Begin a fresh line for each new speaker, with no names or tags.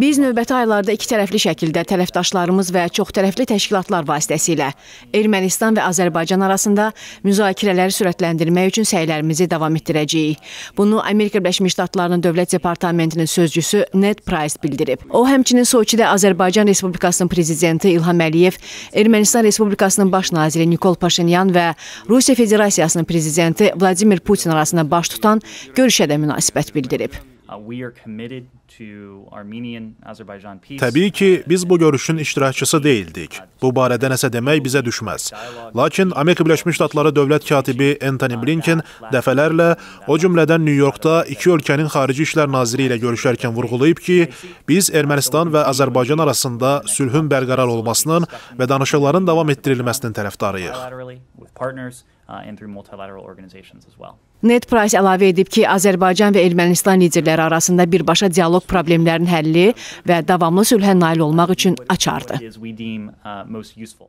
Biz növbəti aylarda iki tərəfli şəkildə tərəfdaşlarımız və çoxtərəfli təşkilatlar vasitəsilə Ermənistan və Azərbaycan arasında müzakirələri sürətləndirmək üçün səylərimizi davam etdirəcəyik. Bunu Amerika Birləşmiş Ştatlarının Dövlət Departamentinin sözçüsü Ned Price bildirib. O həmçinin Soçidə Azərbaycan Respublikasının prezidenti İlham Əliyev, Ermənistan Respublikasının baş naziri Nikol Paşinyan və Rusiya Federasiyasının prezidenti Vladimir Putin arasında baş tutan görüşə də münasibət bildirib.
Təbii ki, biz bu görüşün iştirakçısı deyildik. Bu barədə nəsə demək bizə düşməz. Lakin Amerika Birləşmiş Ştatları dövlət katibi Anthony Blinken dəfələrlə, o cümlədən New Yorkda iki ölkənin xarici işlər naziri ilə görüşərkən vurğulayıb ki, biz Ermənistan və Azərbaycan arasında sülhün bərqərar olmasının və danışıqların davam etdirilməsinin tərəfdarıyıq.
Ned Price əlavə edib ki, Azərbaycan və Ermənistan liderləri arasında birbaşa dialoq problemlərinin həlli və davamlı sülhə nail olmaq üçün açardır. most useful.